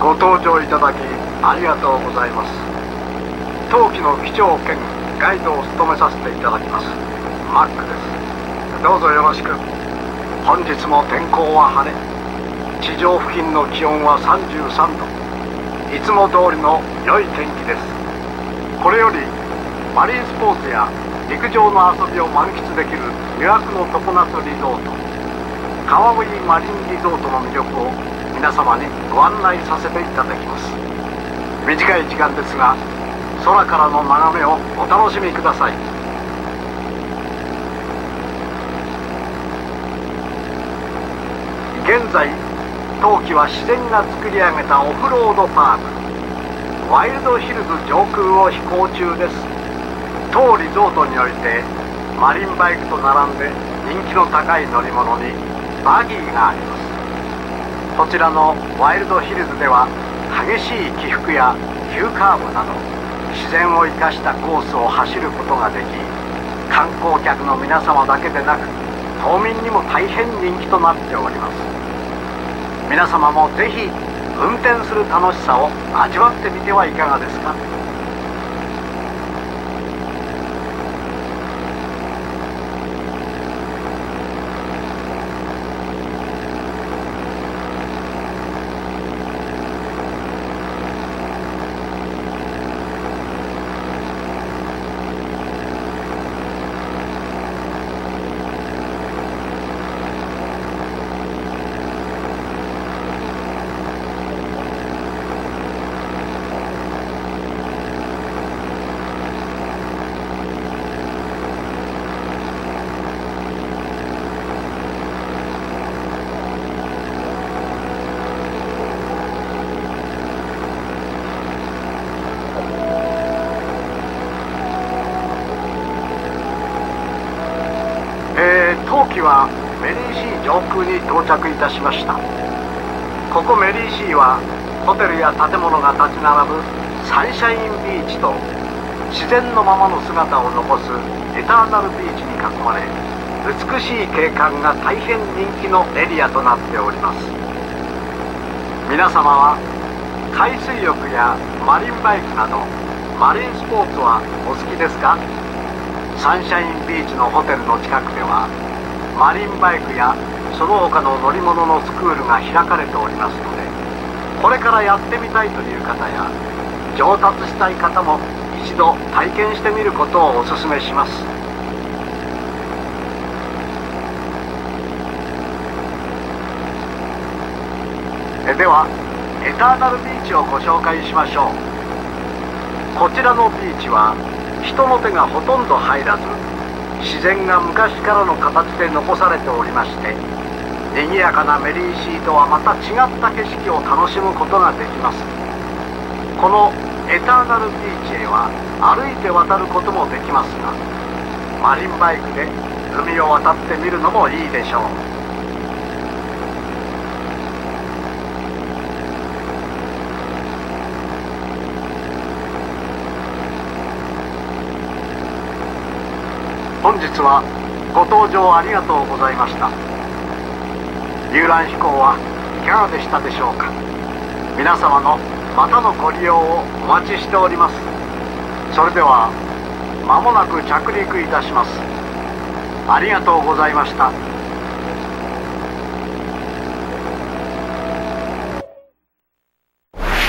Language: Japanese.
ご搭乗いただきありがとうございます。当機の機長兼ガイドを務めさせていただきます。マックです。どうぞよろしく。本日も天候は晴れ。地上付近の気温は33度いつも通りの良い天気です。これよりマリンスポーツや陸上の遊びを満喫できる魅惑の常夏リゾート。川越マリンリゾートの魅力を皆様にご案内させていただきます。短い時間ですが空からの眺めをお楽しみください。現在冬季は自然が作り上げたオフロードパーク。ワイルドヒルズ上空を飛行中です。当リゾートにおいてマリンバイクと並んで人気の高い乗り物にバギーがあります。こちらのワイルドヒルズでは激しい起伏や急カーブなど自然を生かしたコースを走ることができ観光客の皆様だけでなく島民にも大変人気となっております。皆様もぜひ運転する楽しさを味わってみてはいかがですか？えー、冬季はメリーシー上空に到着いたしました。ここメリーシーはホテルや建物が立ち並ぶサンシャインビーチと自然のままの姿を残すエターナルビーチに囲まれ美しい景観が大変人気のエリアとなっております。皆様は海水浴やマリンバイクなどマリンスポーツはお好きですか？サンシャインビーチのホテルの近くではマリンバイクやその他の乗り物のスクールが開かれておりますのでこれからやってみたいという方や上達したい方も一度体験してみることをお勧めします。ではエターナルビーチをご紹介しましょう。こちらのビーチは人の手がほとんど入らず自然が昔からの形で残されておりまして賑やかなメリーシーとはまた違った景色を楽しむことができます。このエターナルビーチへは歩いて渡ることもできますがマリンバイクで海を渡ってみるのもいいでしょう。本日はご搭乗ありがとうございました。遊覧飛行はいかがでしたでしょうか。皆様のまたのご利用をお待ちしております。それではまもなく着陸いたします。ありがとうございました。